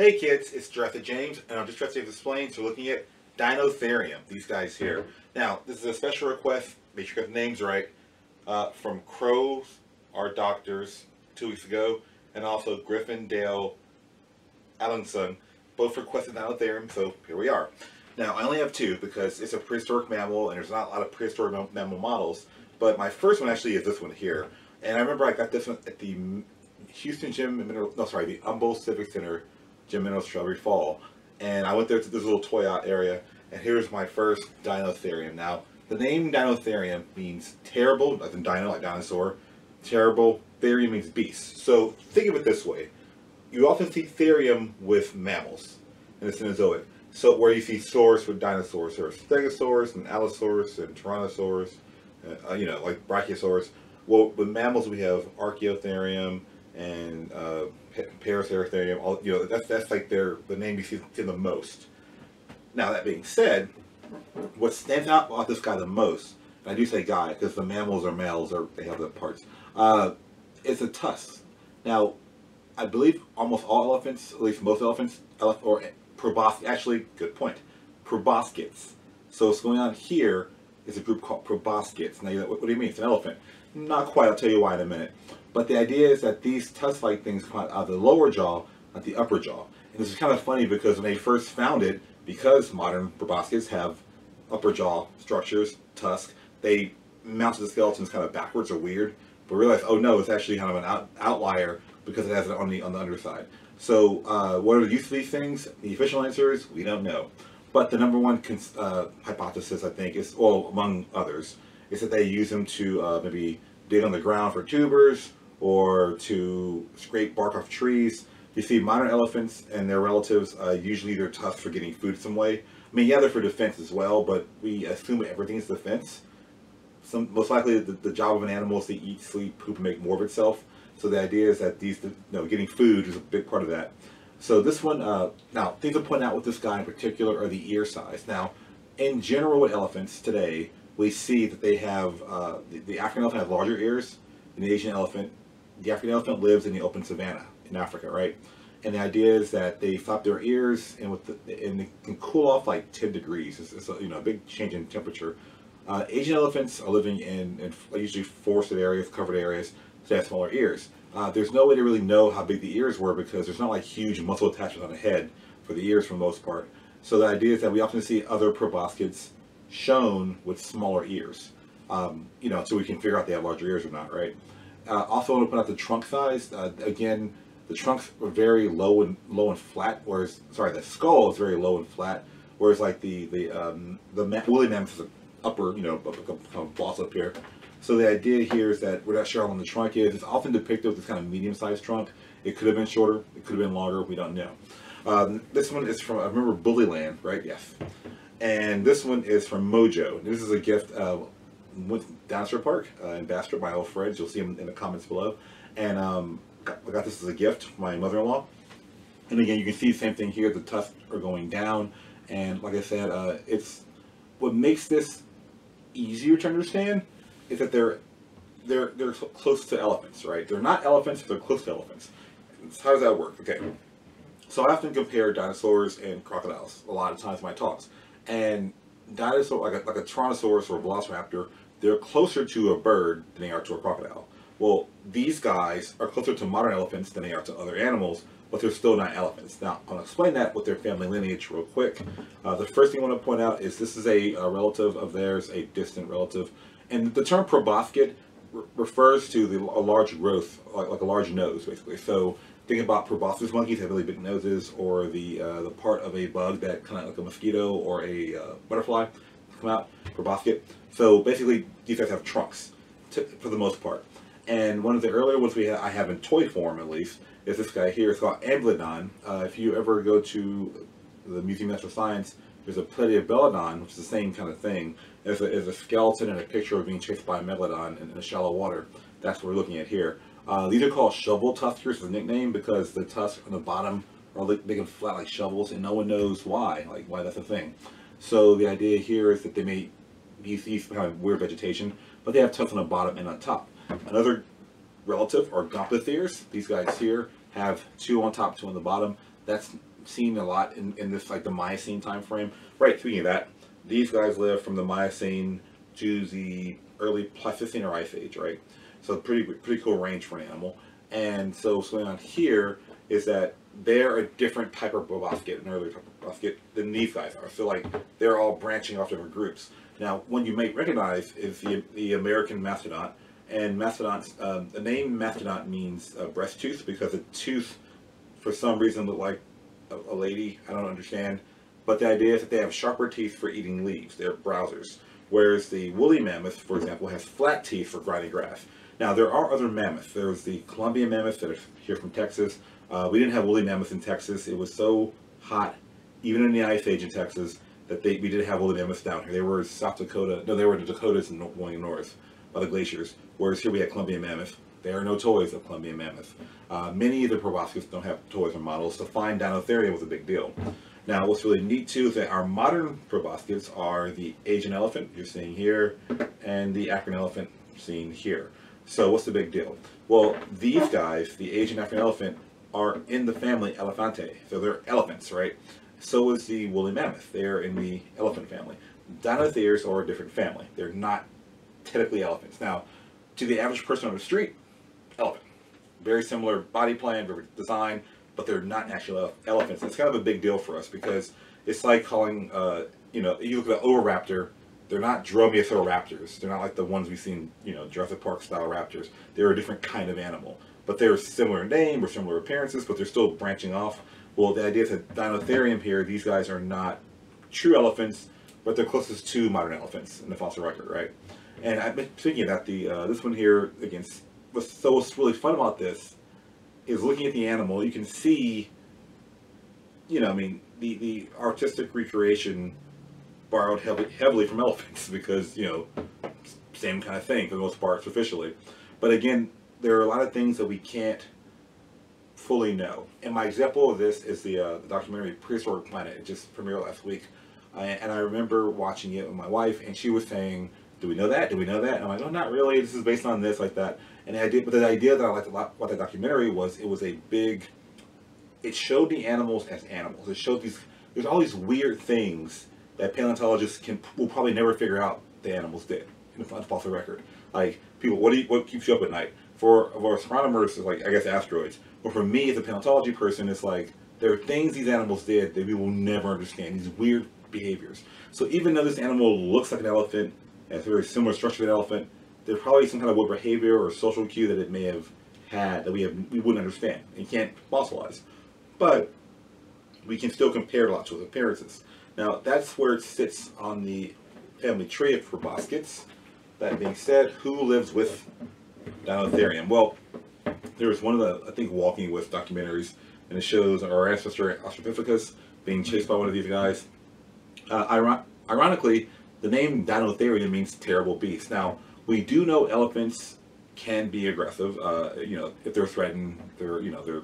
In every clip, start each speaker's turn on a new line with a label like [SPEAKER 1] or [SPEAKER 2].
[SPEAKER 1] Hey kids, it's Jurassic James, and I'm just Jurassic Explains. So looking at Deinotherium, these guys here. Now, this is a special request, make sure you get the names right, uh, from Crows, our doctors, two weeks ago, and also Griffin Dale Allenson, both requested Deinotherium, so here we are. Now, I only have two because it's a prehistoric mammal, and there's not a lot of prehistoric mammal models, but my first one actually is this one here. And I remember I got this one at the Houston Gym, no, sorry, the Humble Civic Center Mineral Strawberry Fall. And I went there to this little toy out area, and here's my first Deinotherium. Now, the name Deinotherium means terrible, as in dino, like dinosaur. Terrible, therium means beast. So think of it this way. You often see therium with mammals in the Cenozoic. So where you see saurs with dinosaurs, there's Stegosaurus and Allosaurus and Tyrannosaurus, uh, you know, like Brachiosaurus. Well, with mammals we have Archaeotherium and uh, Paraceratherium. All you know, that's that's like their the name you see the most. Now that being said, what stands out about this guy the most, I do say guy because the mammals are males or they have the parts, uh, is the tusk. Now, I believe almost all elephants, at least most elephants, or proboscis, actually, good point, proboscids. So what's going on here is a group called proboscids. Now, what, what do you mean? It's an elephant. Not quite, I'll tell you why in a minute. But the idea is that these tusk-like things come out of the lower jaw, not the upper jaw. And this is kind of funny because when they first found it, because modern proboscids have upper jaw structures, tusk, they mounted the skeletons kind of backwards or weird, but realized, oh no, it's actually kind of an out, outlier because it has it on the on the underside. So uh, what are the use of these things? The official answer is we don't know. But the number one uh, hypothesis, I think, is, well, among others, is that they use them to uh, maybe dig on the ground for tubers or to scrape bark off trees. You see modern elephants and their relatives uh, usually they're tough for getting food some way. I mean, yeah, they're for defense as well, but we assume everything is defense. Some, most likely the, the job of an animal is to eat, sleep, poop, and make more of itself. So the idea is that these, you know, getting food is a big part of that. So this one, uh, now things to point out with this guy in particular are the ear size. Now, in general with elephants today, we see that they have, uh, the, the, African elephant has larger ears than the Asian elephant. The African elephant lives in the open savanna in Africa, right? And the idea is that they flap their ears and with the, and they can cool off like 10 degrees. It's, it's a, you know, a big change in temperature. Uh, Asian elephants are living in, in usually forested areas, covered areas so they have smaller ears. Uh, there's no way to really know how big the ears were because there's not like huge muscle attachments on the head for the ears for the most part. So the idea is that we often see other proboscids shown with smaller ears. Um, you know, so we can figure out they have larger ears or not, right? Uh, also, to point out the trunk size. Uh, again, the trunks are very low and low and flat, whereas sorry, the skull is very low and flat, whereas like the the um, the woolly mammoth is an upper, you know, kind of boss up here. So the idea here is that we're not sure how long the trunk is. It's often depicted with this kind of medium-sized trunk. It could have been shorter. It could have been longer. We don't know. Um, this one is from, I remember Bullyland, right? Yes. And this one is from Mojo. This is a gift uh, with Dinosaur Park uh, in Bastrop, my old friends. You'll see them in the comments below. And um, I got this as a gift from my mother-in-law. And again, you can see the same thing here. The tusks are going down. And like I said, uh, it's what makes this easier to understand is that they're they're they're close to elephants, right? They're not elephants, they're close to elephants. How does that work? Okay. So I often compare dinosaurs and crocodiles a lot of times in my talks. And dinosaur like a, like a Tyrannosaurus or a Velociraptor, they're closer to a bird than they are to a crocodile. Well, these guys are closer to modern elephants than they are to other animals, but they're still not elephants. Now, I'll explain that with their family lineage real quick. Uh, the first thing I want to point out is this is a, a relative of theirs, a distant relative. And the term proboscid re refers to the, a large growth, like, like, a large nose, basically. So think about proboscis monkeys have really big noses, or the uh, the part of a bug that kind of like a mosquito or a uh, butterfly come out, proboscis. So basically, these guys have trunks for the most part. And one of the earlier ones we ha I have in toy form, at least, is this guy here. It's called Amebelodon. Uh, if you ever go to the Museum of Natural Science, there's a Platybelodon, which is the same kind of thing. There's a, a skeleton and a picture of being chased by a megalodon in, in the shallow water. That's what we're looking at here. Uh, these are called shovel tuskers a nickname because the tusks on the bottom are like big and flat like shovels and no one knows why, like why that's a thing. So the idea here is that they may use these kind of weird vegetation, but they have tusks on the bottom and on top. Another relative are Gomphotheres. These guys here have two on top, two on the bottom That's seen a lot in, in this like the Miocene time frame. Right, speaking of that, these guys live from the Miocene to the early Pleistocene or Ice Age, right? So pretty pretty cool range for an animal. And so what's going on here is that they're a different type of proboscis, an earlier type of proboscis than these guys are. So like they're all branching off different groups. Now, one you may recognize is the, the American mastodon. And mastodons, um, the name mastodon means uh, breast tooth because the tooth, for some reason, look like a, a lady. I don't understand. But the idea is that they have sharper teeth for eating leaves. They're browsers. Whereas the woolly mammoth, for example, has flat teeth for grinding grass. Now, there are other mammoths. There's the Columbia mammoth that are here from Texas. Uh, we didn't have woolly mammoths in Texas. It was so hot, even in the Ice Age in Texas, that they we did have woolly mammoths down here. They were South Dakota. No, they were in the Dakotas and going north by the glaciers. Whereas here we had Columbia mammoth. There are no toys of Columbia mammoth. Uh, many of the proboscis don't have toys or models. To find Deinotherium was a big deal. Now, what's really neat too is that our modern proboscis are the Asian elephant you're seeing here, and the African elephant seen here. So what's the big deal? Well, these guys, the Asian African elephant, are in the family Elephantidae. So they're elephants, right? So is the woolly mammoth. They're in the elephant family. Deinotheres are a different family. They're not technically elephants. Now, to the average person on the street, elephant. Very similar body plan, very design, but they're not actually elephants. It's kind of a big deal for us because it's like calling, uh, you know, you look at the Oviraptor, they're not dromaeosaur raptors. They're not like the ones we've seen, you know, Jurassic Park style raptors. They're a different kind of animal. But they're similar in name or similar appearances, but they're still branching off. Well, the idea is that Deinotherium here, these guys are not true elephants, but they're closest to modern elephants in the fossil record, right? And I've been thinking about the uh, this one here against. So what's really fun about this is looking at the animal, you can see, you know, I mean, the, the artistic recreation borrowed heavily, heavily from elephants because, you know, same kind of thing for the most part, officially. But again, there are a lot of things that we can't fully know. And my example of this is the, uh, the documentary Prehistoric Planet. It just premiered last week. I, and I remember watching it with my wife, and she was saying, do we know that? Do we know that? And I'm like, oh, not really. This is based on this, like that. And the idea, but the idea that I liked a lot about the documentary was it was a big. It showed the animals as animals. It showed these. There's all these weird things that paleontologists can will probably never figure out the animals did in the fossil record. Like people, what do you, what keeps you up at night? For, for astronomers, it's like I guess asteroids. But for me, as a paleontology person, it's like there are things these animals did that we will never understand. These weird behaviors. So even though this animal looks like an elephant, has a very similar structure to an elephant, there's probably some kind of weird behavior or social cue that it may have had that we have we wouldn't understand and can't fossilize. But we can still compare lots its appearances. Now that's where it sits on the family tree of proboscids. That being said, who lives with Deinotherium? Well, there was one of the I think Walking with documentaries, and it shows our ancestor Australopithecus being chased by one of these guys. Uh, iron- ironically, the name Deinotherium means terrible beast. Now, we do know elephants can be aggressive. Uh, you know, if they're threatened, they're you know they're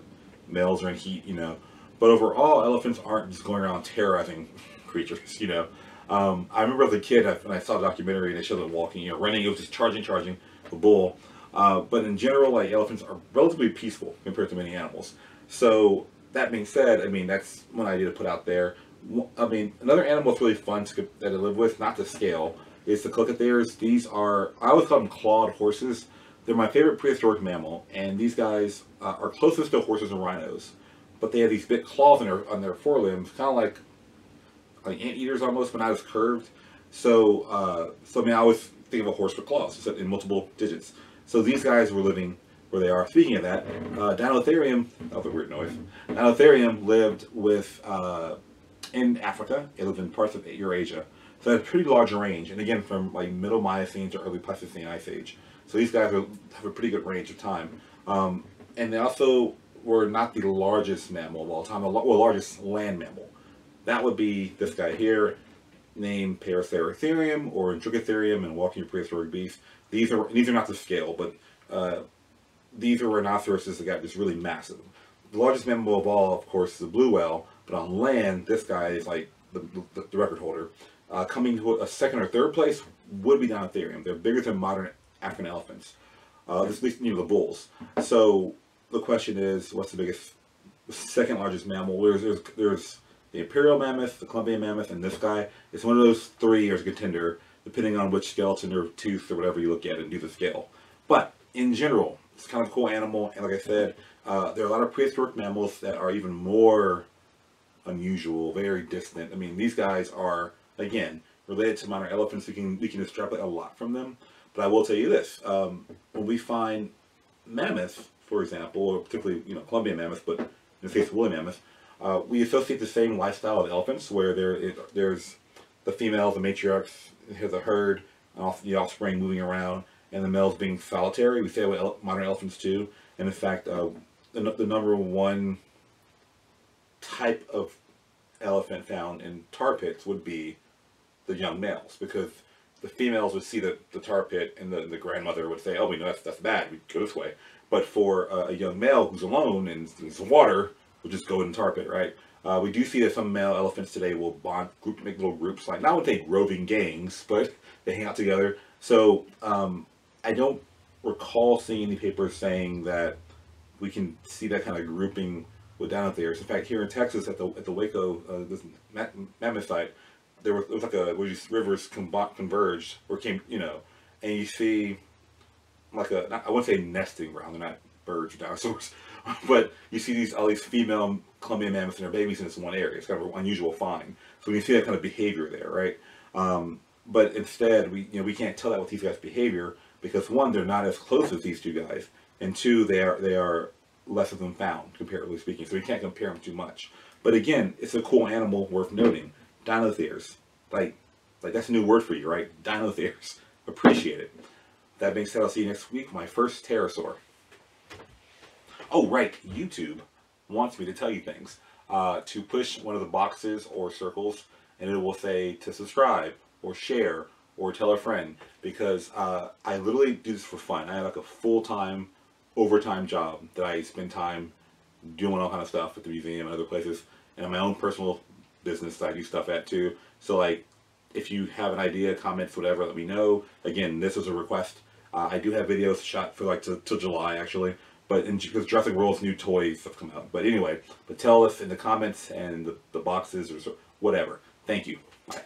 [SPEAKER 1] males are in heat. You know, but overall, elephants aren't just going around terrorizing creatures. You know, um, I remember as a kid when I saw a documentary and they showed them walking, you know, running. It was just charging, charging a bull. Uh, but in general, like elephants are relatively peaceful compared to many animals. So that being said, I mean that's one idea to put out there. I mean, another animal that's really fun to, that I live with, not to scale, is the Chalicotheres. These are, I always call them clawed horses. They're my favorite prehistoric mammal, and these guys uh, are closest to horses and rhinos. But they have these big claws on their, on their forelimbs, kind of like, like anteaters almost, but not as curved. So, uh, so I mean, I always think of a horse with claws, except in multiple digits. So these guys were living where they are. Speaking of that, uh, Deinotherium, that a weird noise. Deinotherium lived with uh, in Africa. It lived in parts of Eurasia. So it's a pretty large range. And again, from like middle Miocene to early Pleistocene Ice Age. So these guys are, have a pretty good range of time. Um, and they also were not the largest mammal of all time, well, largest land mammal. That would be this guy here, named Paraceratherium or Indricotherium and Walking Prehistoric Beast. These are these are not to scale, but uh, these are rhinoceroses that got just really massive. The largest mammal of all, of course, is the blue whale, but on land, this guy is like the, the, the record holder. Uh, coming to a second or third place would be Deinotherium. They're bigger than modern African elephants. Uh, at least, you know, the bulls. So the question is, what's the biggest second largest mammal. There's, there's, there's the imperial mammoth, the Columbian mammoth, and this guy. It's one of those three a contender, depending on which skeleton or tooth or whatever you look at and do the scale. But in general, it's kind of a cool animal. And like I said, uh, there are a lot of prehistoric mammals that are even more unusual, very distant. I mean, these guys are, again, related to modern elephants. We can, we can extrapolate a lot from them. But I will tell you this, um, when we find mammoths, for example, or particularly, you know, Columbian mammoth, but in the case woolly mammoth, uh, we associate the same lifestyle of elephants where there it, there's the females, the matriarchs, has a herd, the offspring moving around, and the males being solitary. We say that with modern elephants too. And in fact, uh, the, the number one type of elephant found in tar pits would be the young males because the females would see the, the tar pit and the, the grandmother would say, oh, we know that's, that's bad, we go this way. But for uh, a young male who's alone and in water, will just go in tar pit, right? Uh, we do see that some male elephants today will bond, group, make little groups, like, not would take roving gangs, but they hang out together. So um, I don't recall seeing any papers saying that we can see that kind of grouping with dino theorists. In fact, here in Texas at the at the Waco uh, this mammoth site, there was, was like a where these rivers converged or came, you know, and you see like a not, I wouldn't say nesting ground. They're not birds or dinosaurs, but you see these all these female Columbian mammoths and their babies in this one area. It's kind of an unusual find. So you can see that kind of behavior there, right? Um, but instead, we you know we can't tell that with these guys' behavior because one, they're not as close as these two guys, and two, they are they are less of them found, comparatively speaking. So we can't compare them too much. But again, it's a cool animal worth noting. Deinotheres, like like that's a new word for you, right? Deinotheres, appreciate it. That being said, I'll see you next week. My first pterosaur. Oh right, YouTube wants me to tell you things. Uh, to push one of the boxes or circles, and it will say to subscribe or share or tell a friend because uh, I literally do this for fun. I have like a full-time, overtime job that I spend time doing all kind of stuff at the museum and other places, and my own personal business that I do stuff at too. So like, if you have an idea, comments, whatever, let me know. Again, this is a request. Uh, I do have videos shot for like till, July actually, but in, because Jurassic World's new toys have come out. But anyway, but tell us in the comments and the, the boxes or whatever. Thank you. Bye.